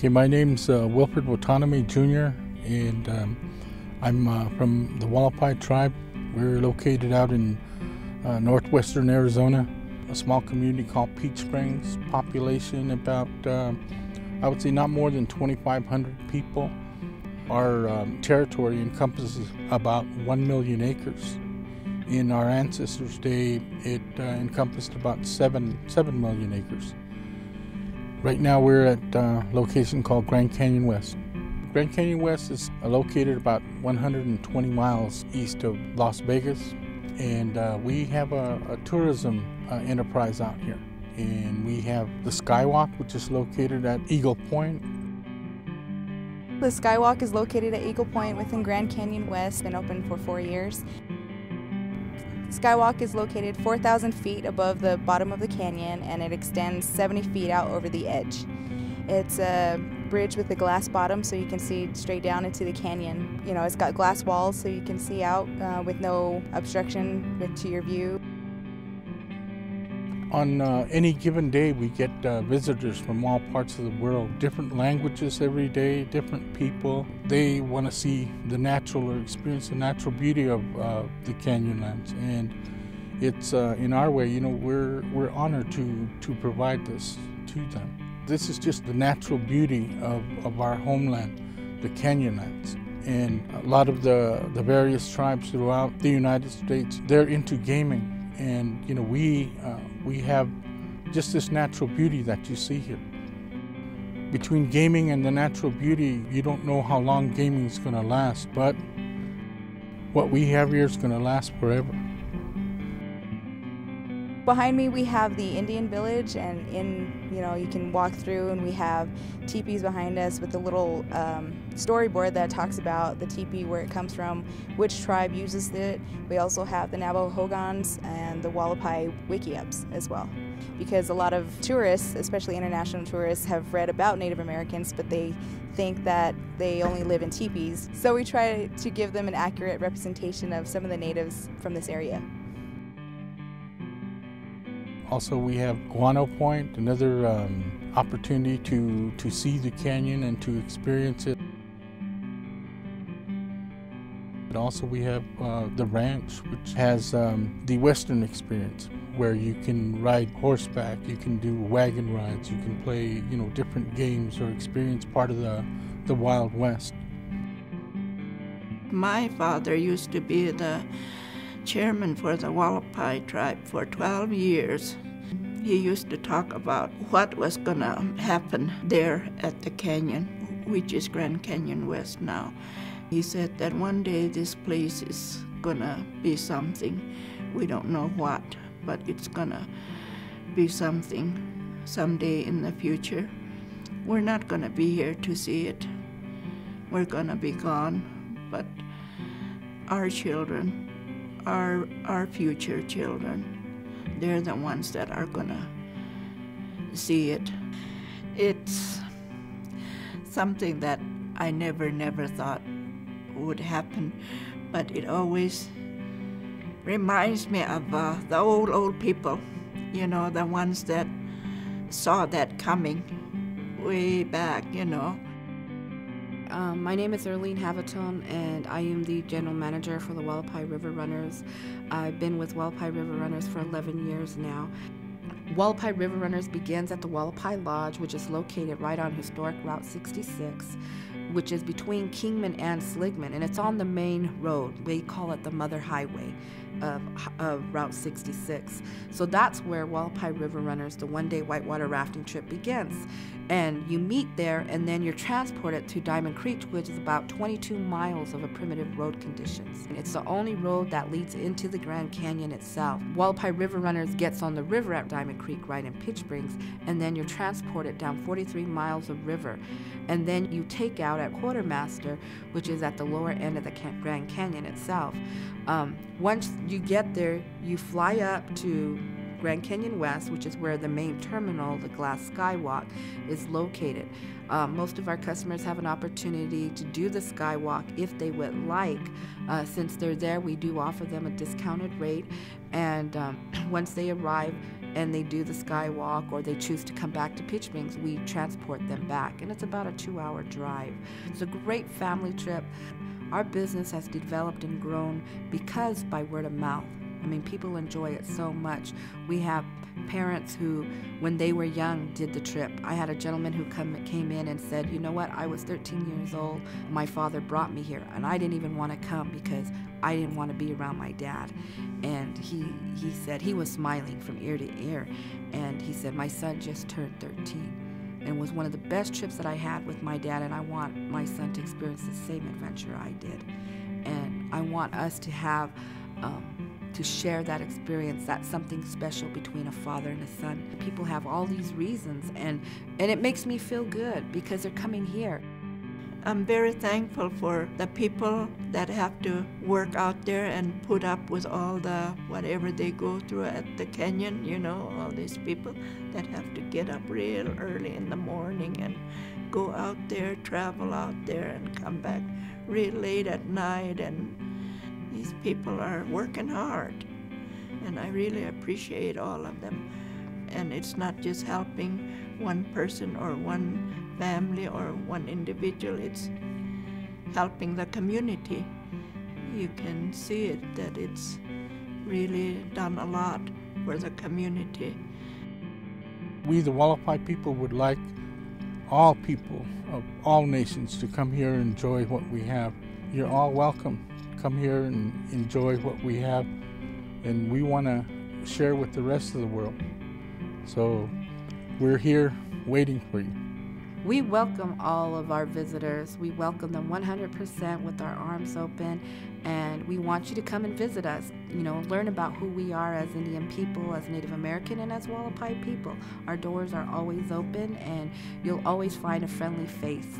Okay, my name's uh, Wilfred Watanami Jr., and um, I'm uh, from the Hualapai tribe. We're located out in uh, northwestern Arizona, a small community called Peach Springs. Population about, uh, I would say, not more than 2,500 people. Our um, territory encompasses about 1 million acres. In our ancestors' day, it uh, encompassed about 7, 7 million acres. Right now we're at a location called Grand Canyon West. Grand Canyon West is located about 120 miles east of Las Vegas, and uh, we have a, a tourism uh, enterprise out here. And we have the Skywalk, which is located at Eagle Point. The Skywalk is located at Eagle Point within Grand Canyon West, been open for four years. Skywalk is located 4,000 feet above the bottom of the canyon and it extends 70 feet out over the edge. It's a bridge with a glass bottom so you can see straight down into the canyon. You know, it's got glass walls so you can see out uh, with no obstruction to your view. On uh, any given day, we get uh, visitors from all parts of the world, different languages every day, different people. They want to see the natural or experience the natural beauty of uh, the Canyonlands. And it's uh, in our way, you know, we're, we're honored to, to provide this to them. This is just the natural beauty of, of our homeland, the Canyonlands. And a lot of the, the various tribes throughout the United States, they're into gaming and you know we uh, we have just this natural beauty that you see here. Between gaming and the natural beauty, you don't know how long gaming is going to last, but what we have here is going to last forever. Behind me we have the Indian village and in, you know, you can walk through and we have teepees behind us with a little um, storyboard that talks about the teepee, where it comes from, which tribe uses it. We also have the Navajo Hogans and the Hualapai Wickiups as well. Because a lot of tourists, especially international tourists, have read about Native Americans, but they think that they only live in teepees. So we try to give them an accurate representation of some of the natives from this area. Also, we have Guano Point, another um, opportunity to, to see the canyon and to experience it. But also, we have uh, the ranch, which has um, the Western experience, where you can ride horseback, you can do wagon rides, you can play, you know, different games or experience part of the, the Wild West. My father used to be the chairman for the Hualapai tribe for 12 years. He used to talk about what was going to happen there at the canyon, which is Grand Canyon West now. He said that one day this place is going to be something. We don't know what, but it's going to be something someday in the future. We're not going to be here to see it. We're going to be gone, but our children our our future children. They're the ones that are gonna see it. It's something that I never never thought would happen, but it always reminds me of uh, the old old people. You know, the ones that saw that coming way back. You know. Um, my name is Erlene Haviton, and I am the general manager for the Hualapai River Runners. I've been with Hualapai River Runners for 11 years now. Hualapai River Runners begins at the Hualapai Lodge, which is located right on historic Route 66, which is between Kingman and Seligman, and it's on the main road. We call it the Mother Highway of, Route 66. So that's where Hualapai River Runners, the one day whitewater rafting trip, begins and you meet there and then you're transported to Diamond Creek, which is about 22 miles of a primitive road conditions. And it's the only road that leads into the Grand Canyon itself. Hualapai River Runners gets on the river at Diamond Creek right in Peach Springs, and then you're transported down 43 miles of river. And then you take out at Quartermaster, which is at the lower end of the Grand Canyon itself. Um, once you get there, you fly up to Grand Canyon West, which is where the main terminal, the Glass Skywalk, is located. Um, most of our customers have an opportunity to do the Skywalk if they would like. Uh, since they're there, we do offer them a discounted rate, and um, once they arrive, and they do the skywalk or they choose to come back to Peach Springs, we transport them back. And it's about a two hour drive. It's a great family trip. Our business has developed and grown because by word of mouth. I mean, people enjoy it so much. We have parents who, when they were young, did the trip. I had a gentleman who come, came in and said, You know what? I was 13 years old. My father brought me here, and I didn't even want to come because I didn't want to be around my dad. And he, he said, he was smiling from ear to ear. And he said, My son just turned 13 and was one of the best trips that I had with my dad, and I want my son to experience the same adventure I did. And I want us to have. Um, to share that experience that's something special between a father and a son people have all these reasons and and it makes me feel good because they're coming here I'm very thankful for the people that have to work out there and put up with all the whatever they go through at the canyon, you know, all these people that have to get up real early in the morning and go out there, travel out there, and come back real late at night and these people are working hard, and I really appreciate all of them. And it's not just helping one person or one family or one individual, it's helping the community. You can see it that it's really done a lot for the community. We, the Hualapai people, would like all people of all nations to come here and enjoy what we have. You're all welcome come here and enjoy what we have, and we want to share with the rest of the world. So we're here waiting for you. We welcome all of our visitors. We welcome them 100% with our arms open, and we want you to come and visit us. You know, learn about who we are as Indian people, as Native American, and as Hualapai people. Our doors are always open, and you'll always find a friendly face.